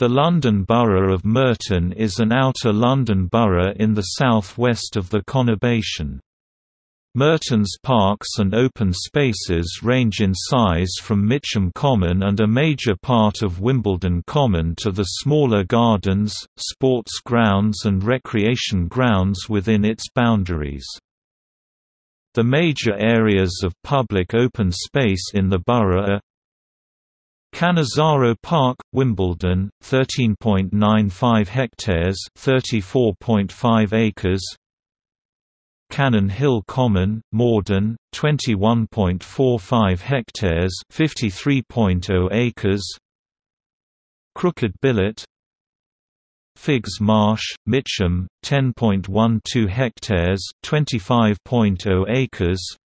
The London Borough of Merton is an outer London borough in the south-west of the conurbation. Merton's parks and open spaces range in size from Mitcham Common and a major part of Wimbledon Common to the smaller gardens, sports grounds and recreation grounds within its boundaries. The major areas of public open space in the borough are Cannizaro Park, Wimbledon, 13.95 hectares, 34.5 acres. Cannon Hill Common, Morden, 21.45 hectares, 50.0 acres. Crooked Billet, Figs Marsh, Mitcham, 10.12 hectares, 25.0 acres.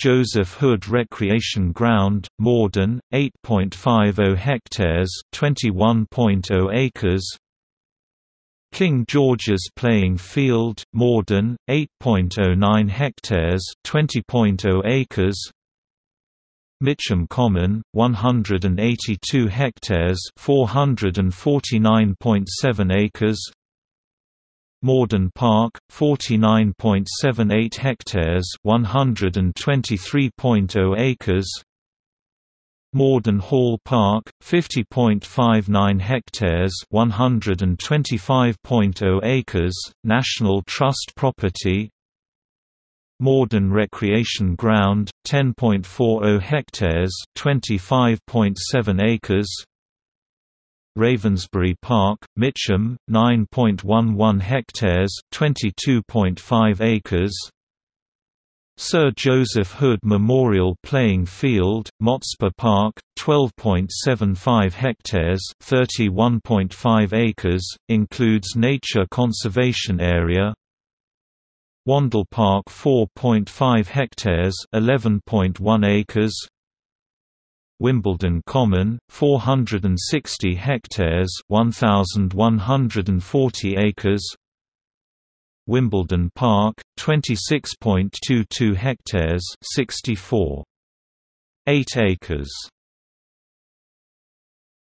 Joseph Hood Recreation Ground, Morden, 8.50 hectares, 21.0 acres. King George's Playing Field, Morden, 8.09 hectares, 20.0 acres. Mitcham Common, 182 hectares, 449.7 acres. Morden Park, 49.78 hectares, 123.0 acres. Morden Hall Park, 50.59 hectares 125.0 acres, National Trust property Morden Recreation Ground, 10.40 hectares 25.7 acres Ravensbury Park, Mitcham, 9.11 hectares 22.5 acres Sir Joseph Hood Memorial Playing Field, Motspur Park, 12.75 hectares (31.5 acres), includes nature conservation area. Wandle Park 4.5 hectares (11.1 acres). Wimbledon Common, 460 hectares 1,140 acres Wimbledon Park, 26.22 hectares 64. 8 acres